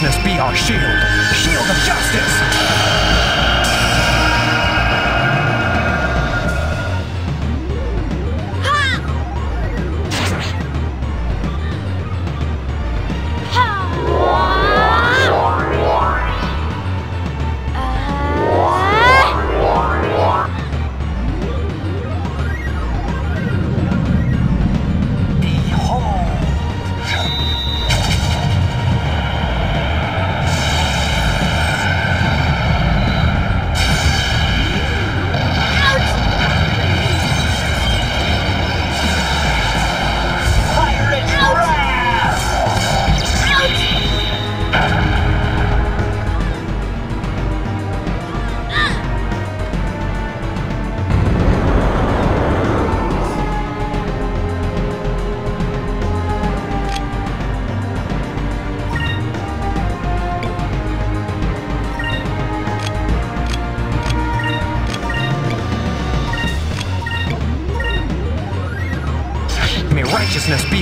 righteousness be our shield, shield of justice.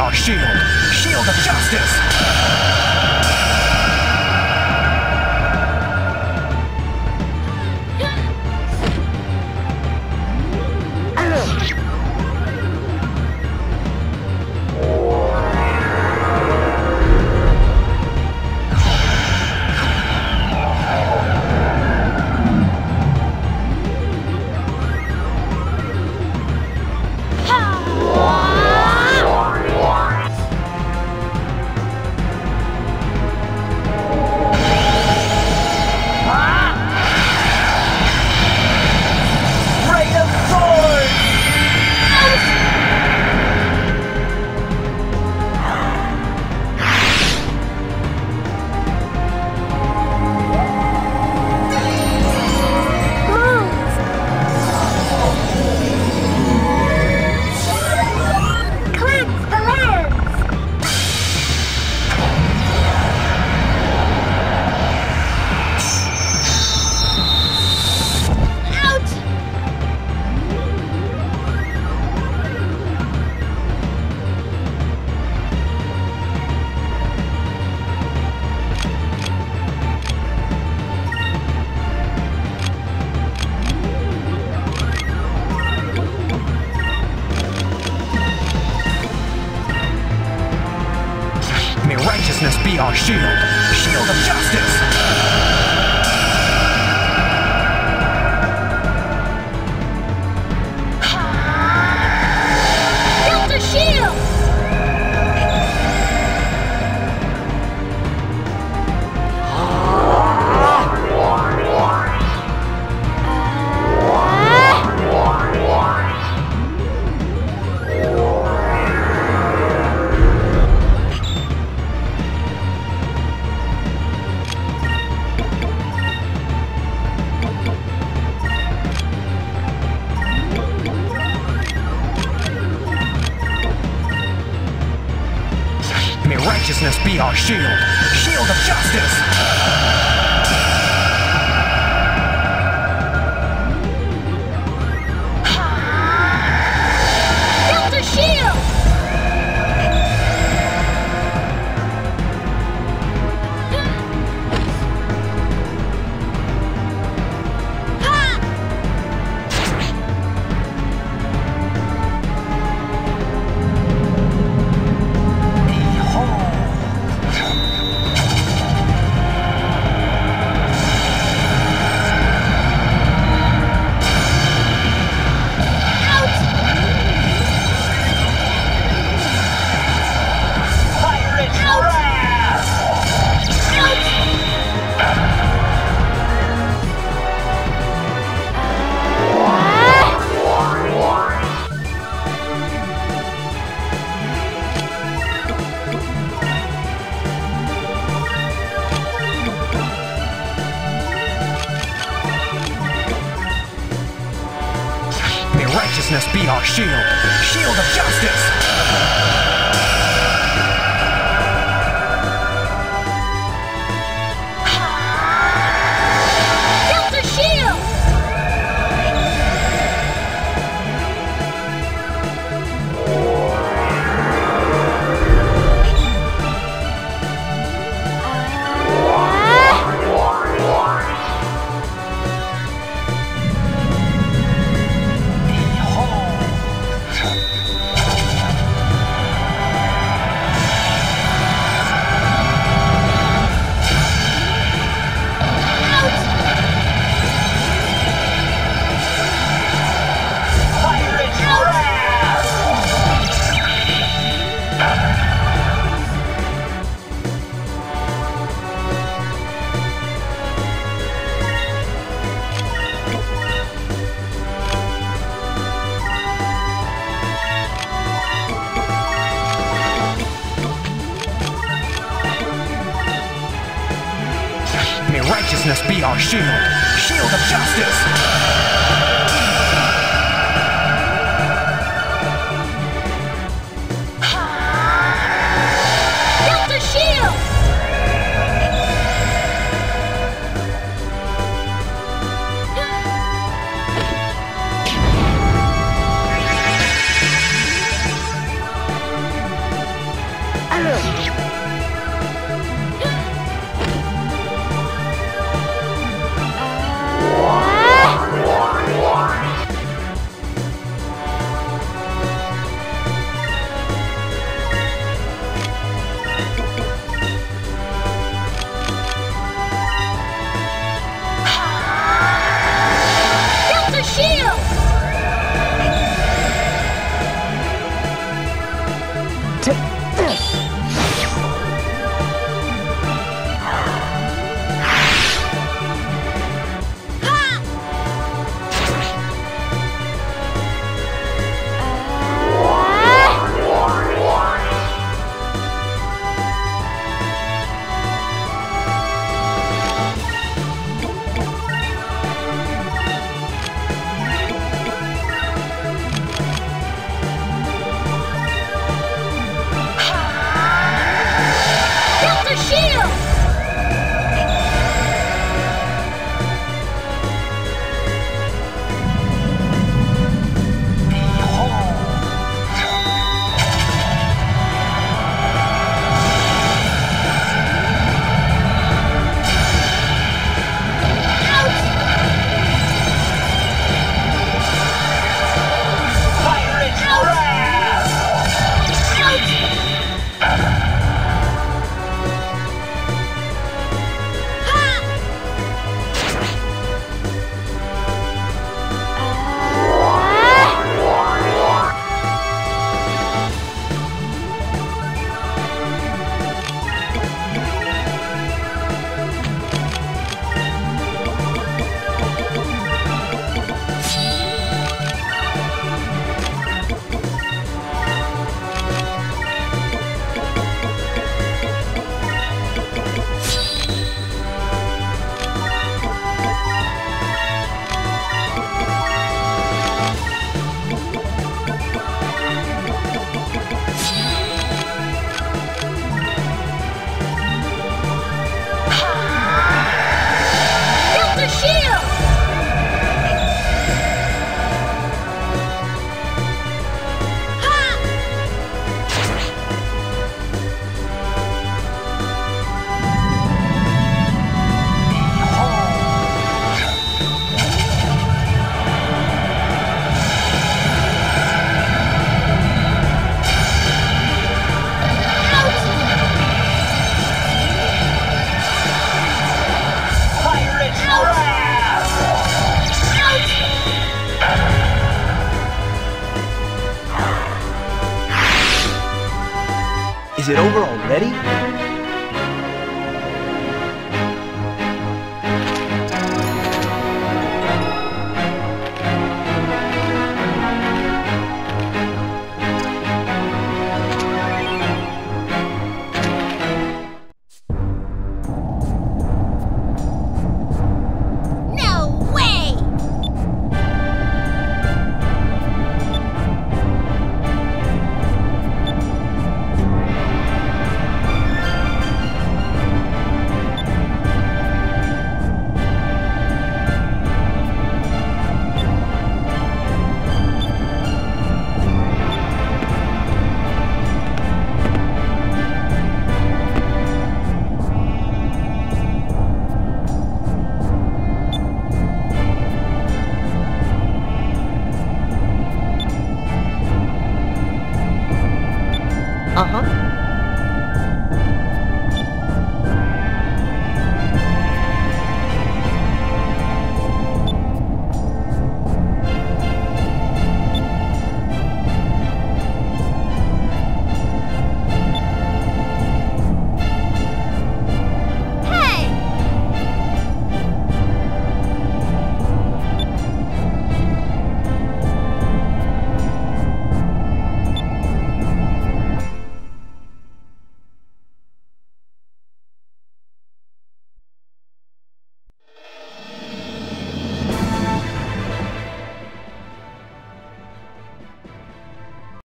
Our shield, shield of justice. Shield righteousness be our shield, shield of justice. Righteousness be our shield, shield of justice! It